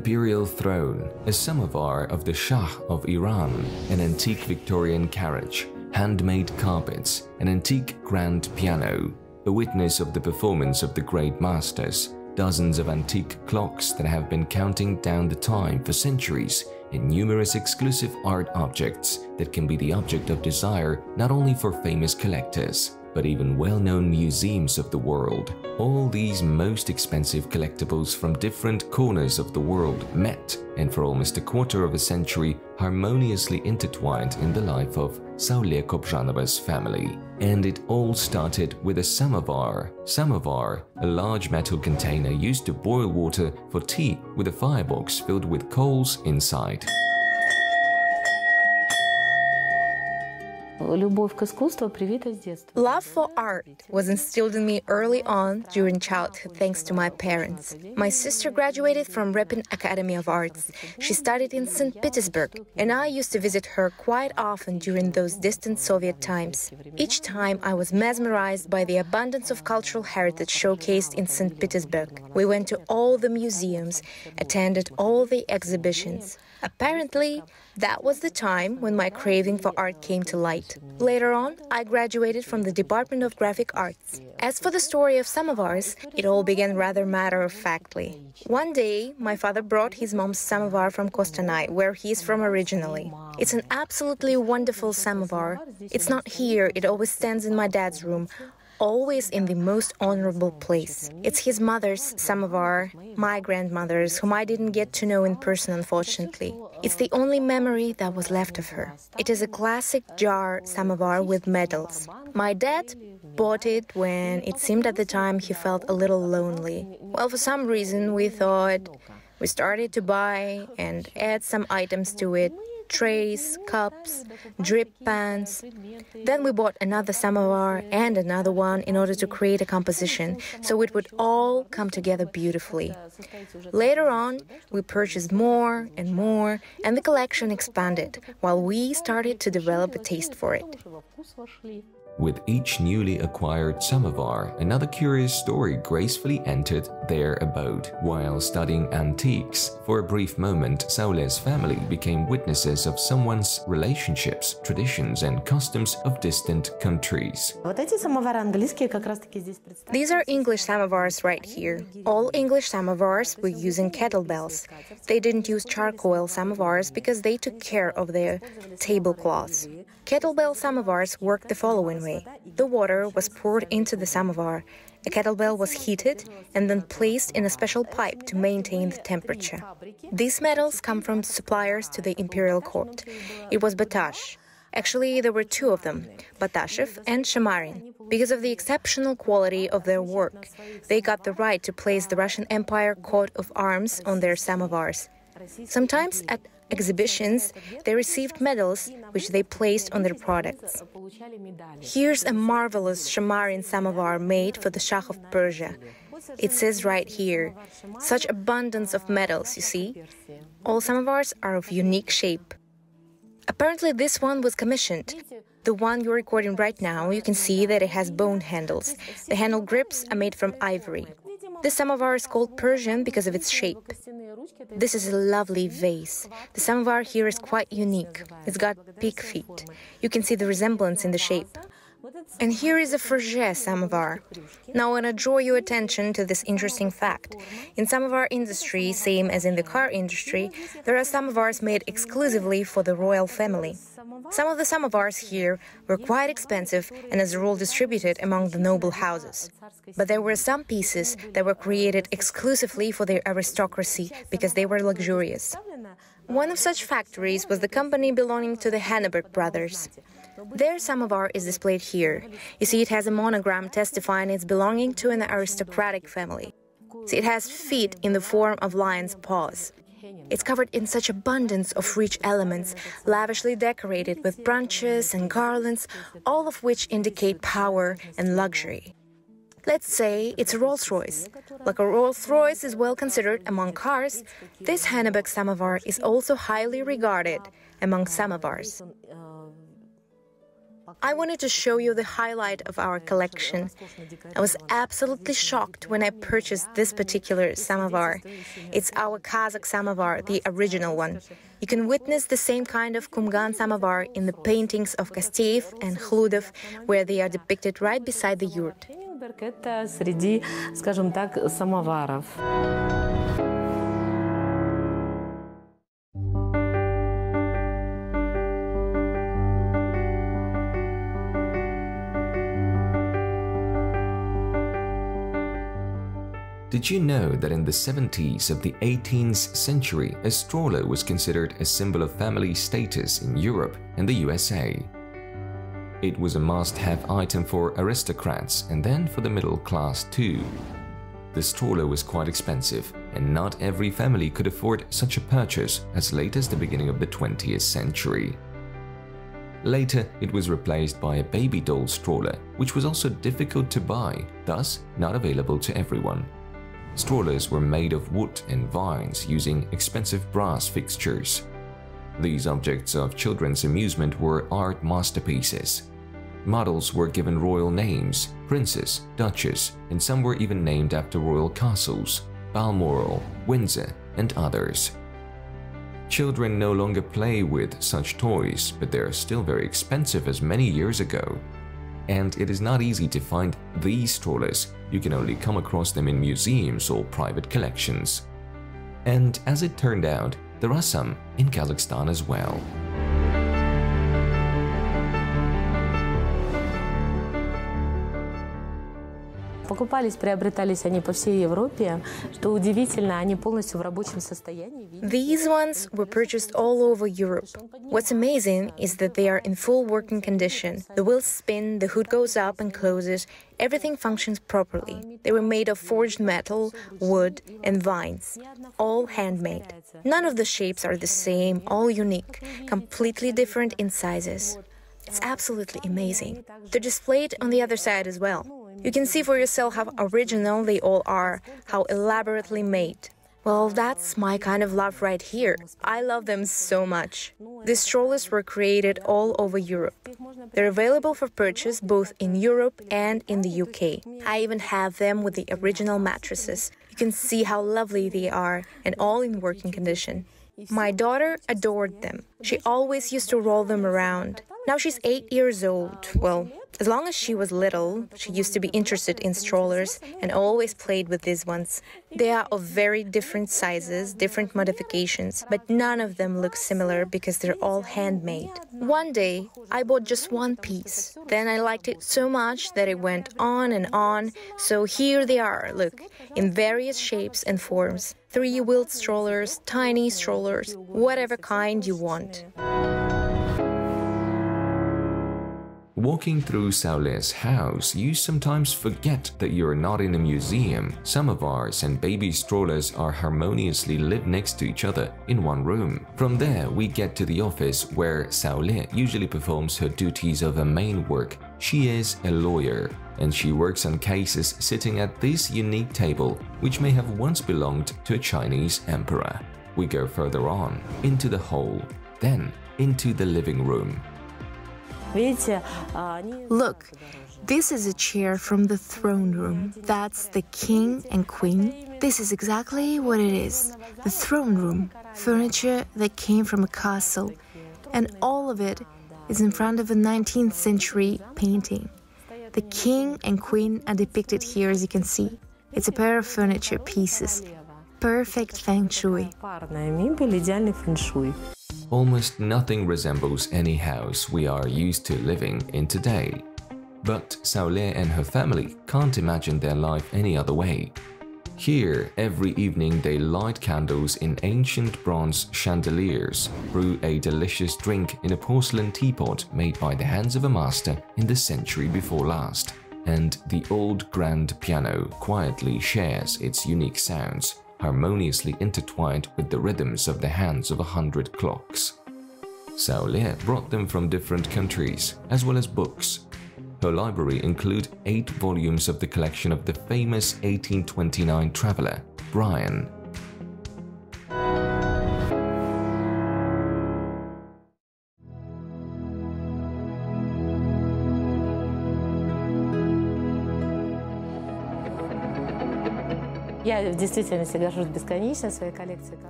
imperial throne, a samovar of the Shah of Iran, an antique Victorian carriage, handmade carpets, an antique grand piano, a witness of the performance of the great masters, dozens of antique clocks that have been counting down the time for centuries, and numerous exclusive art objects that can be the object of desire not only for famous collectors, but even well-known museums of the world. All these most expensive collectibles from different corners of the world met and for almost a quarter of a century harmoniously intertwined in the life of Saule Kobzhanova's family. And it all started with a samovar. Samovar, a large metal container used to boil water for tea with a firebox filled with coals inside. Love for art was instilled in me early on during childhood thanks to my parents. My sister graduated from Repin Academy of Arts. She studied in St. Petersburg, and I used to visit her quite often during those distant Soviet times. Each time I was mesmerized by the abundance of cultural heritage showcased in St. Petersburg. We went to all the museums, attended all the exhibitions. Apparently, that was the time when my craving for art came to light. Later on, I graduated from the Department of Graphic Arts. As for the story of samovars, it all began rather matter of factly. One day, my father brought his mom's samovar from Kostanay, where he is from originally. It's an absolutely wonderful samovar. It's not here, it always stands in my dad's room, always in the most honorable place. It's his mother's samovar, my grandmother's, whom I didn't get to know in person, unfortunately. It's the only memory that was left of her. It is a classic jar samovar with medals. My dad bought it when it seemed at the time he felt a little lonely. Well, for some reason, we thought we started to buy and add some items to it trays, cups, drip pans. Then we bought another samovar and another one in order to create a composition so it would all come together beautifully. Later on, we purchased more and more, and the collection expanded while we started to develop a taste for it. With each newly acquired samovar, another curious story gracefully entered their abode. While studying antiques, for a brief moment, Saule's family became witnesses of someone's relationships, traditions, and customs of distant countries. These are English samovars right here. All English samovars were using kettlebells. They didn't use charcoal samovars because they took care of their tablecloths. Kettlebell samovars worked the following way the water was poured into the samovar, a kettlebell was heated and then placed in a special pipe to maintain the temperature. These metals come from suppliers to the imperial court. It was Batash. Actually, there were two of them, Batashev and Shamarin. Because of the exceptional quality of their work, they got the right to place the Russian Empire coat of arms on their samovars. Sometimes at exhibitions, they received medals which they placed on their products. Here's a marvelous Shamarin samovar made for the Shah of Persia. It says right here, such abundance of medals, you see? All samovars are of unique shape. Apparently this one was commissioned. The one you're recording right now, you can see that it has bone handles. The handle grips are made from ivory. The samovar is called Persian because of its shape. This is a lovely vase. The samovar here is quite unique. It's got pig feet. You can see the resemblance in the shape. And here is a Frege samovar. Now I want to draw your attention to this interesting fact. In samovar industry, same as in the car industry, there are samovars made exclusively for the royal family. Some of the samovars here were quite expensive and as a rule distributed among the noble houses. But there were some pieces that were created exclusively for the aristocracy because they were luxurious. One of such factories was the company belonging to the Henneberg brothers. Their samovar is displayed here. You see, it has a monogram testifying its belonging to an aristocratic family. See, it has feet in the form of lion's paws. It's covered in such abundance of rich elements, lavishly decorated with branches and garlands, all of which indicate power and luxury. Let's say it's a Rolls Royce. Like a Rolls Royce is well considered among cars, this Henneberg samovar is also highly regarded among samovars. I wanted to show you the highlight of our collection. I was absolutely shocked when I purchased this particular samovar. It's our Kazakh samovar, the original one. You can witness the same kind of Kumgan samovar in the paintings of Kasteev and Khludov, where they are depicted right beside the yurt. Среди, скажем так, самоваров. Did you know that in the 70s of the 18th century, a stroller was considered a symbol of family status in Europe and the USA? It was a must-have item for aristocrats and then for the middle class too. The stroller was quite expensive, and not every family could afford such a purchase as late as the beginning of the 20th century. Later, it was replaced by a baby doll stroller, which was also difficult to buy, thus not available to everyone. Strollers were made of wood and vines using expensive brass fixtures. These objects of children's amusement were art masterpieces. Models were given royal names, princess, duchess, and some were even named after royal castles, Balmoral, Windsor, and others. Children no longer play with such toys, but they are still very expensive as many years ago. And it is not easy to find these strollers, you can only come across them in museums or private collections. And as it turned out, there are some in Kazakhstan as well. Покупались, приобретались они по всей Европе. Что удивительно, они полностью в рабочем состоянии. These ones were purchased all over Europe. What's amazing is that they are in full working condition. The wheels spin, the hood goes up and closes, everything functions properly. They were made of forged metal, wood, and vines, all handmade. None of the shapes are the same, all unique, completely different in sizes. It's absolutely amazing. They're displayed on the other side as well. You can see for yourself how original they all are, how elaborately made. Well, that's my kind of love right here. I love them so much. These strollers were created all over Europe. They're available for purchase both in Europe and in the UK. I even have them with the original mattresses. You can see how lovely they are and all in working condition. My daughter adored them. She always used to roll them around. Now she's eight years old. Well, as long as she was little, she used to be interested in strollers and always played with these ones. They are of very different sizes, different modifications, but none of them look similar because they're all handmade. One day, I bought just one piece. Then I liked it so much that it went on and on. So here they are, look, in various shapes and forms. Three wheeled strollers, tiny strollers, whatever kind you want. Walking through Saule's house, you sometimes forget that you're not in a museum. Samovars and baby strollers are harmoniously live next to each other in one room. From there, we get to the office where Saule usually performs her duties of her main work. She is a lawyer, and she works on cases sitting at this unique table, which may have once belonged to a Chinese emperor. We go further on, into the hall, then into the living room. Look, this is a chair from the throne room. That's the king and queen. This is exactly what it is the throne room, furniture that came from a castle, and all of it is in front of a 19th century painting. The king and queen are depicted here, as you can see. It's a pair of furniture pieces. Perfect feng shui. Almost nothing resembles any house we are used to living in today. But Saule and her family can't imagine their life any other way. Here, every evening they light candles in ancient bronze chandeliers, brew a delicious drink in a porcelain teapot made by the hands of a master in the century before last, and the old grand piano quietly shares its unique sounds harmoniously intertwined with the rhythms of the hands of a hundred clocks. Saule brought them from different countries, as well as books. Her library include eight volumes of the collection of the famous 1829 traveler, Brian,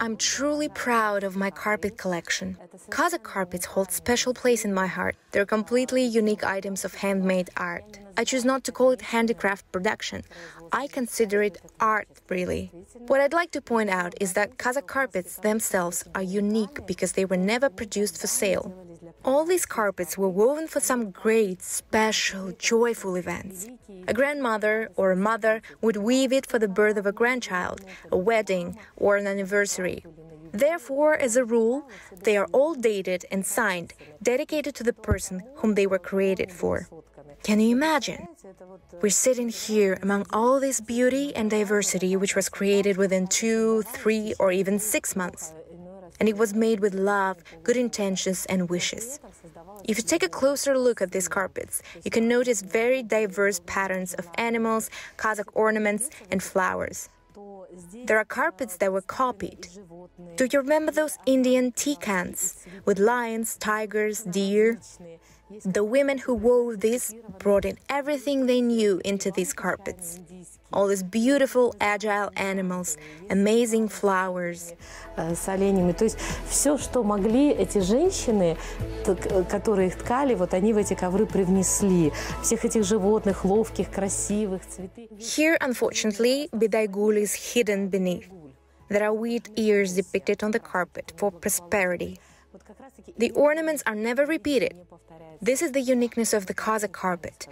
I'm truly proud of my carpet collection. Kazakh carpets hold special place in my heart. They're completely unique items of handmade art. I choose not to call it handicraft production. I consider it art, really. What I'd like to point out is that Kazakh carpets themselves are unique because they were never produced for sale. All these carpets were woven for some great, special, joyful events. A grandmother or a mother would weave it for the birth of a grandchild, a wedding, or an anniversary. Therefore, as a rule, they are all dated and signed, dedicated to the person whom they were created for. Can you imagine? We're sitting here among all this beauty and diversity which was created within two, three, or even six months and it was made with love, good intentions, and wishes. If you take a closer look at these carpets, you can notice very diverse patterns of animals, Kazakh ornaments, and flowers. There are carpets that were copied. Do you remember those Indian tea cans with lions, tigers, deer? The women who wove these brought in everything they knew into these carpets all these beautiful, agile animals, amazing flowers. С оленями. То есть все, что могли эти женщины, которые их ткали, вот они в эти ковры привнесли. Всех этих животных, ловких, красивых, цветы. Here, unfortunately, Bidaygul is hidden beneath. There are wheat ears depicted on the carpet for prosperity. The ornaments are never repeated. This is the uniqueness of the Kazakh carpet.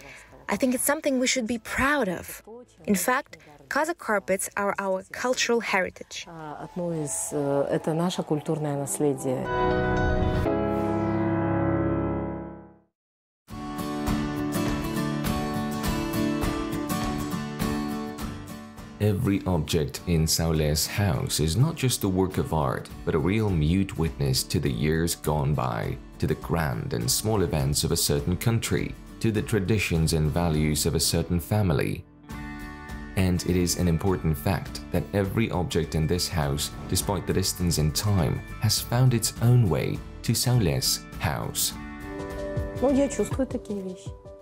I think it's something we should be proud of. In fact, Kazakh carpets are our cultural heritage. Это наше культурное наследие. Every object in Saule's house is not just a work of art, but a real mute witness to the years gone by, to the grand and small events of a certain country, to the traditions and values of a certain family. And it is an important fact that every object in this house, despite the distance in time, has found its own way to Saule's house.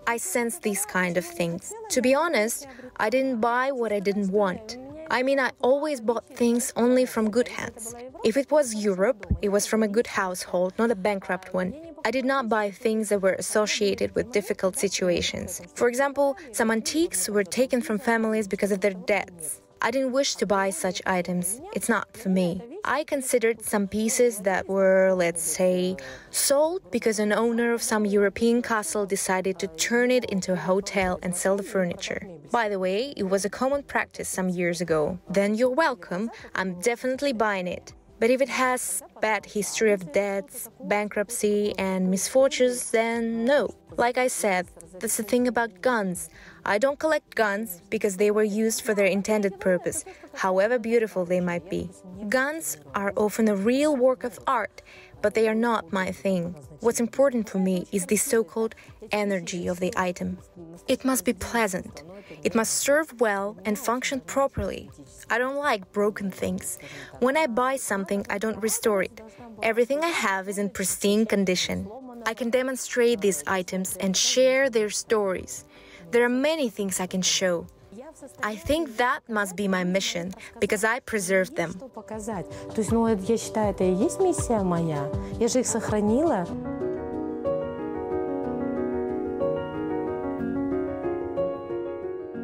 I sense these kind of things. To be honest, I didn't buy what I didn't want. I mean, I always bought things only from good hands. If it was Europe, it was from a good household, not a bankrupt one. I did not buy things that were associated with difficult situations. For example, some antiques were taken from families because of their debts. I didn't wish to buy such items. It's not for me. I considered some pieces that were, let's say, sold because an owner of some European castle decided to turn it into a hotel and sell the furniture. By the way, it was a common practice some years ago. Then you're welcome. I'm definitely buying it. But if it has bad history of debts, bankruptcy, and misfortunes, then no. Like I said, that's the thing about guns. I don't collect guns because they were used for their intended purpose, however beautiful they might be. Guns are often a real work of art, but they are not my thing. What's important for me is the so called energy of the item. It must be pleasant. It must serve well and function properly. I don't like broken things. When I buy something, I don't restore it. Everything I have is in pristine condition. I can demonstrate these items and share their stories. There are many things I can show. I think that must be my mission because I preserved them. То есть, ну, я считаю, это и есть миссия моя. Я же их сохранила.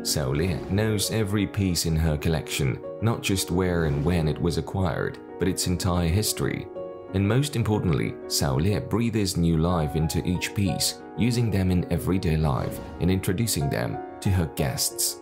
Saule knows every piece in her collection, not just where and when it was acquired, but its entire history. And most importantly, Saule breathes new life into each piece, using them in everyday life and introducing them to her guests.